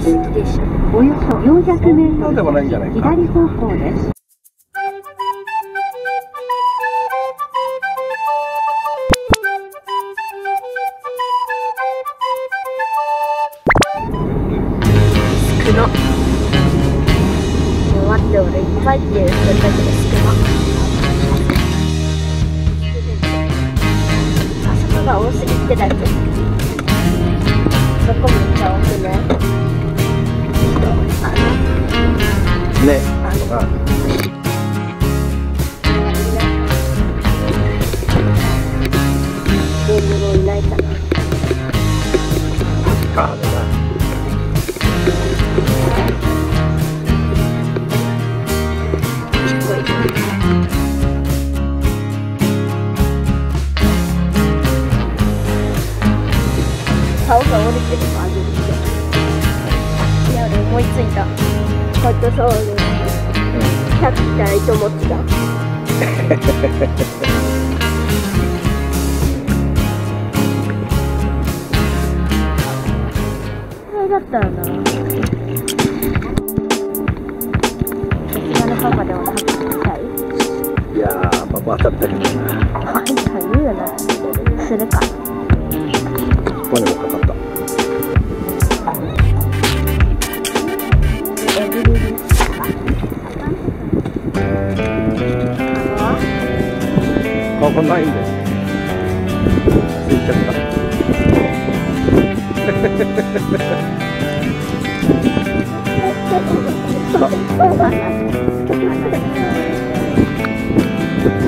停車およそ400メートル左方向です。少な。待って俺いっぱいって言ってたけど。少なあそこが多すぎてだけ。そこめっちゃ多くないね。あのないかなあれだすごい竿が折れてるのあげるいや思いついた。こうやって竿で100来たら糸持ちだこれだったらな。さすがのパパでも拍手したい。いやーパパ当たったけどな。あんた言うな。するかこんないんだよついちゃった。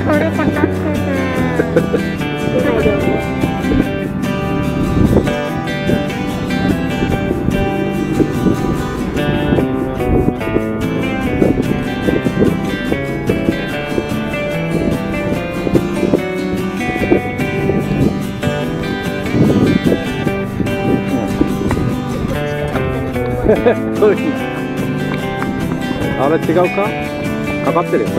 これかかってそういうあれ違うか？かかってるよな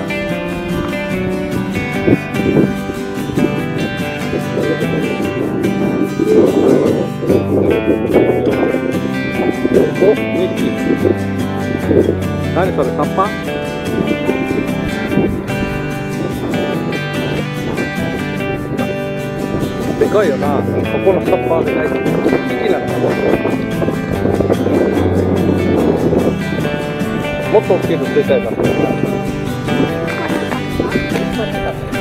お、2匹。何それ、カッパ？でかいよな。ここのカッパでかい。1匹なのもっと大きいの出ちゃいますよ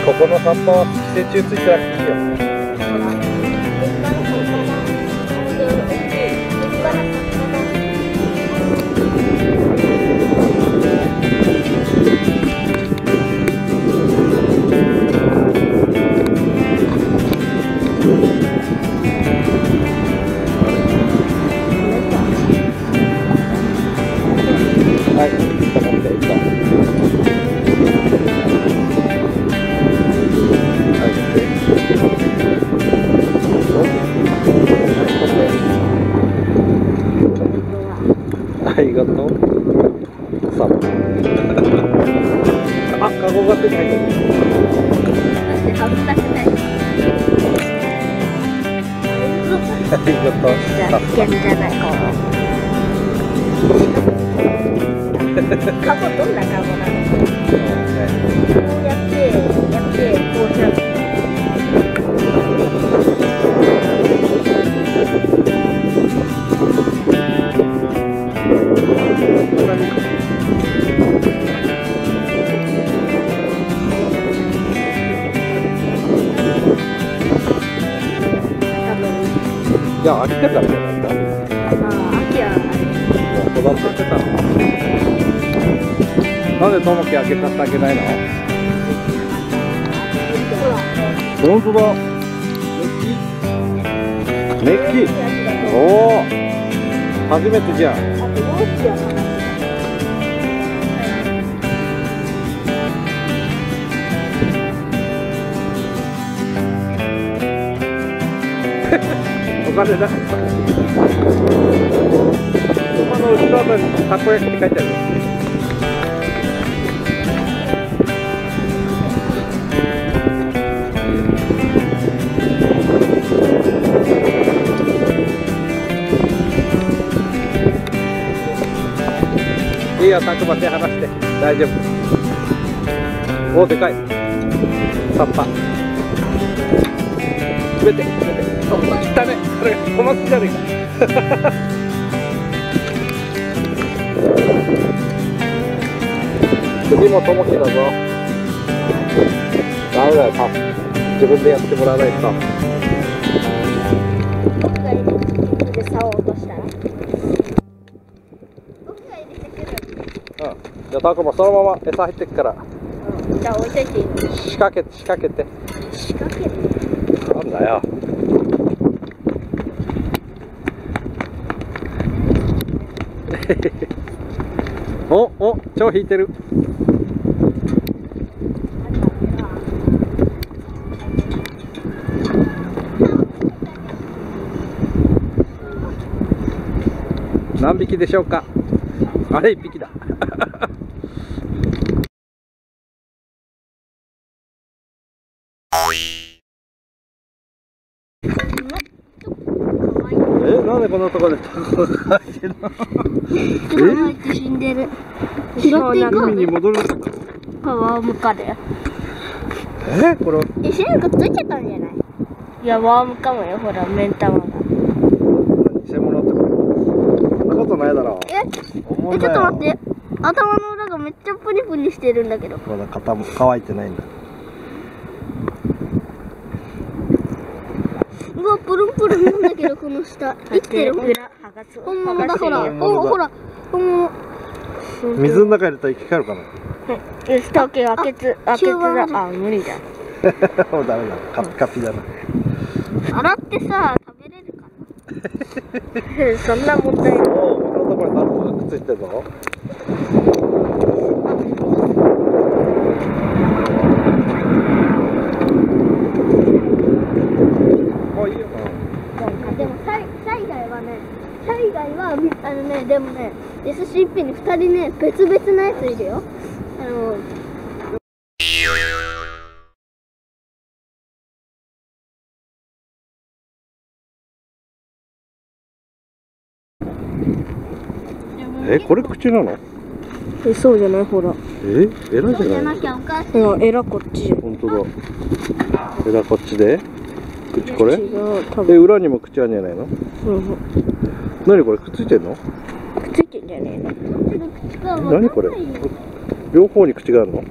ここの葉っぱは寄生虫ついてなくていいよ。りがとう。さあ、あ、カゴが手に入った。危なくないありがとう。じゃあ危険じゃないかカゴどんなカゴなの。こうやっていや、飽きてたんじゃないか。まあ秋はもう育ててたの。なんでともき開けさせてあげないの本当だ。メッキ。おお。初めてじゃん。金なかった。馬の後ろあた。りにた。こ焼きって書いてある。よた。くま手離して大丈夫おでかいサッパ詰めて詰めて。お切ったねこれ小松じゃねえか。次もともきだぞ。ダメだよパ自分でやってもらわないと僕が入れてで竿を落としたら？僕が入れてくる。うん。じゃあたくまそのまま餌入ってっから。じゃあ置いといていい仕掛けて仕掛けて。仕掛けだよ。おお超引いてる。何匹でしょうか？あれ一匹だえなんでこんなところでタコが入ってんの？入って死んでる拾っていこう海に戻るのかパワームかだよえこれえシェルがついてたんじゃないいやワームかもよほら目ん玉が偽物ってことそんなことないだろええちょっと待って頭の裏がめっちゃプニプニしてるんだけどまだ肩も乾いてないんだうわプルンプルンなんだけどこの下 生きてるほん本物だほら。本物だほほら。本物水の中入れたら生き返るかな？よし、タケ、開けつ、開けつだ。あ、無理だ。もうダメだ。カピカピだな。洗ってさ、食べれるかな？そんな問題ない。おおこんなところにタコがくっついてるのもういいよでも、サイサイガイはね、サイガイは、みあのね、でもね、SCP に2人ね、別々なやついるよ。あの、えこれ口なの？え、そうじゃない？ほら。えエラじゃない？じゃなきゃおかしい。いや、エラこっち。本当だエラこっちで口これ？え分。裏にも口あるんじゃないの？うん。何これ？くっついてんの？くっついてんじゃねえの。何これ？両方に口があるの？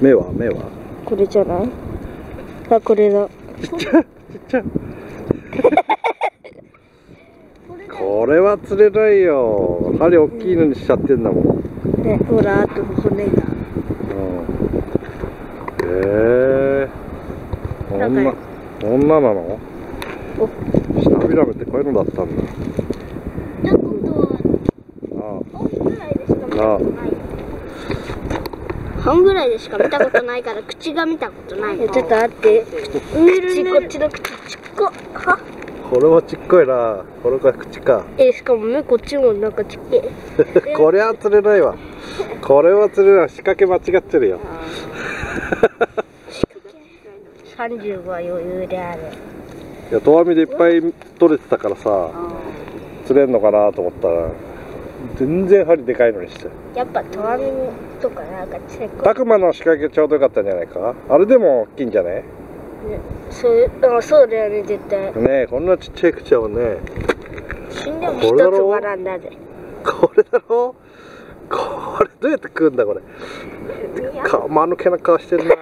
目は？目は？これじゃない？あ、これだ。ちっちゃいちっちゃい。これは釣れないよ。針大きいのにしちゃってんだもん、うん、ね、ほら、あと骨が。へえこん。ななんかこんななの？シタビラメってこういうのだったんだタコとあ半ぐらいでしか見たことない。半ぐらいでしか見たことないから、口が見たことない。えちょっと待って。口、こっちの口ちっこ。はあこれはちっこいなこれが口かえ、しかも目こっちもなんかちっけえ。これは釣れないわこれは釣れない仕掛け間違ってるよ30 は余裕である。いや遠網でいっぱい取れてたからさ釣れんのかなと思ったら全然針でかいのにして。やっぱ、とわみとかなんかチェック。たくまの仕掛けちょうどよかったんじゃないか？あれでも大きいんじゃねそうあ、そうだよね、絶対。ねえこんなちっちゃい口はね。死んでも一つ学んだぜ。これだろ？これどうやって食うんだこれ？か間抜けな顔してるな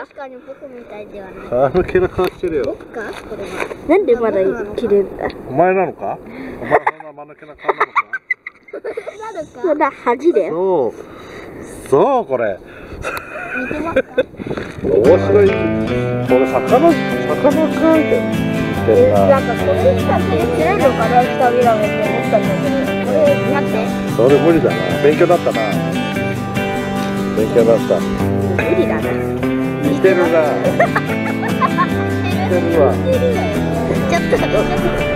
確かに僕みたいではない。間抜けな顔してるよ。僕か？これは。なんでまだ切れんだ？お前なのか？お前そんな間抜けな顔なのか？なるかそんな恥だよ。そう。そうこれ。似てますか面白い。これ魚魚かみたいえななんかこれしか切れんのかな、下見らめって思ったんだけど。これ、待って。それ無理だな。勉強だったな。勉強だったてるな 似てるわちょっと。